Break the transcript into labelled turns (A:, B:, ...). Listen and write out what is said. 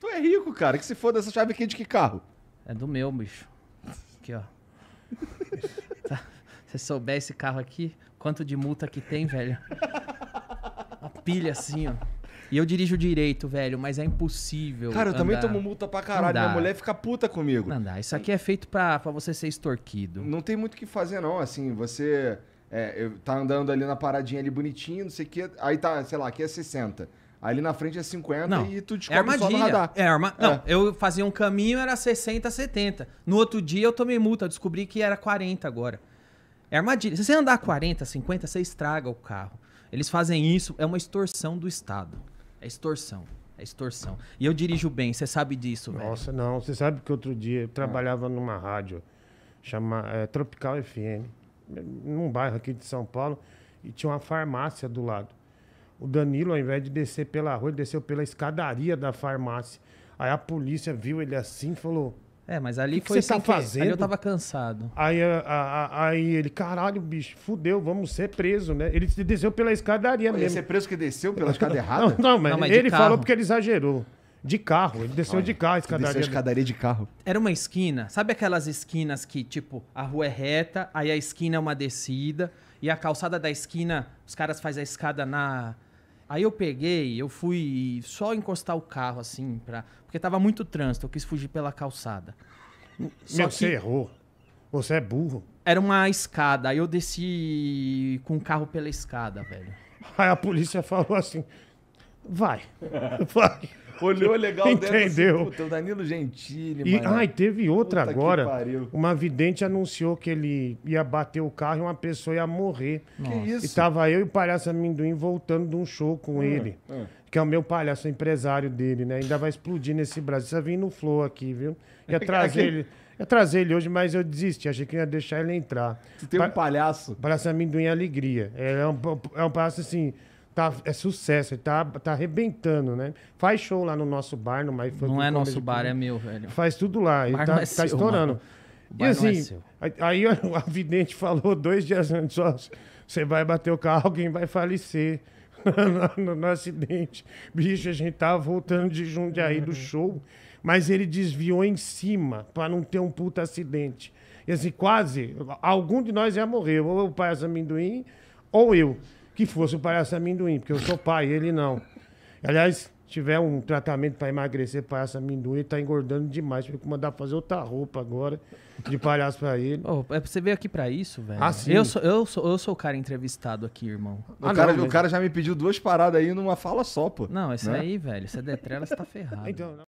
A: Tu é rico, cara. Que se foda essa chave aqui de que carro?
B: É do meu, bicho. Aqui, ó. Tá. Se souber esse carro aqui, quanto de multa que tem, velho. Uma pilha assim, ó. E eu dirijo direito, velho, mas é impossível.
A: Cara, eu também
B: andar.
A: tomo multa pra caralho. Minha mulher fica puta comigo.
B: Não dá. Isso aqui é feito pra, pra você ser extorquido.
A: Não tem muito o que fazer, não. Assim, você é, tá andando ali na paradinha ali bonitinho, não sei o que. Aí tá, sei lá, aqui é 60. Ali na frente é 50
B: Não,
A: e tu
B: é
A: descobre só no
B: armadilha.
A: radar.
B: É arma...
A: É.
B: Não, eu fazia um caminho, era 60, 70. No outro dia eu tomei multa, descobri que era 40 agora. É armadilha. Se você andar 40, 50, você estraga o carro. Eles fazem isso, é uma extorsão do Estado. É extorsão. É extorsão. E eu dirijo bem, você sabe disso, velho.
C: Nossa, não. Você sabe que outro dia eu trabalhava numa rádio chama é, Tropical FM, num bairro aqui de São Paulo, e tinha uma farmácia do lado. O Danilo, ao invés de descer pela rua, ele desceu pela escadaria da farmácia. Aí a polícia viu ele assim e falou.
B: É, mas ali
C: Que que
B: foi
C: você tá
B: querer. Ali
C: fazendo?
B: eu tava cansado.
C: Aí, a- a- a- aí ele, caralho, bicho, fudeu, vamos ser preso, né? Ele desceu pela escadaria
A: Esse
C: mesmo.
A: é preso que desceu pela escada
C: Não,
A: errada?
C: não, mas,
B: Não, mas
C: ele falou porque ele exagerou. De carro, ele desceu de carro a
A: Desceu a
C: escadaria.
A: escadaria de carro.
B: Era uma esquina, sabe aquelas esquinas que, tipo, a rua é reta, aí a esquina é uma descida, e a calçada da esquina, os caras fazem a escada na. Aí eu peguei, eu fui só encostar o carro, assim, pra... porque tava muito trânsito, eu quis fugir pela calçada. Só
C: Meu,
B: que
C: você errou. Você é burro.
B: era uma escada, aí eu desci com o carro pela escada, velho.
C: Aí a polícia falou assim: vai, vai.
A: Olhou legal
C: Entendeu?
A: Assim, Puta, o Danilo Gentili,
C: E,
A: mano.
C: ai, teve outra
A: Puta que
C: agora.
A: pariu.
C: Uma vidente anunciou que ele ia bater o carro e uma pessoa ia morrer.
A: Que
C: E
A: isso?
C: tava eu e o palhaço amendoim voltando de um show com ele.
A: hum.
C: Que é o meu palhaço, o empresário dele, né? Ainda vai explodir nesse Brasil. Você vir no Flow aqui, viu? Ia trazer ele. Ia trazer ele hoje, mas eu desisti. Achei que ia deixar ele entrar.
A: Tu tem um
C: Pa-
A: palhaço.
C: Palhaço Amendoim é Alegria. É um, é um palhaço assim, tá, é sucesso, ele tá, tá arrebentando, né? Faz show lá no nosso bar, no My Funk
B: Não é nosso bar, é meu, velho.
C: Faz tudo lá, ele tá,
B: é
C: tá
B: seu,
C: estourando.
B: mano. O
C: E
B: é
C: assim,
B: seu.
C: aí- aí a vidente falou dois dias antes, ó, você vai bater o carro, alguém vai falecer no, no- no acidente. Bicho, a gente tava voltando de Jundiaí do show, mas ele desviou em cima pra não ter um puta acidente. E assim, quase, algum de nós ia morrer, ou o palhaço amendoim, ou eu, que fosse o palhaço amendoim, porque eu sou pai, ele não. Aliás, tiver um tratamento pra emagrecer palhaço amendoim, ele tá engordando demais. Tive que mandar fazer outra roupa agora, de palhaço pra ele.
B: Ô, é- você veio aqui pra isso, velho?
C: Ah, sim.
B: Eu sou, eu, sou, eu sou o cara entrevistado aqui, irmão.
A: O,
C: Ah,
A: cara,
C: não,
A: o cara já me pediu duas paradas aí numa fala só, pô.
B: Não, esse
A: Né?
B: aí, velho, você é detrela, você tá ferrado.
C: Então,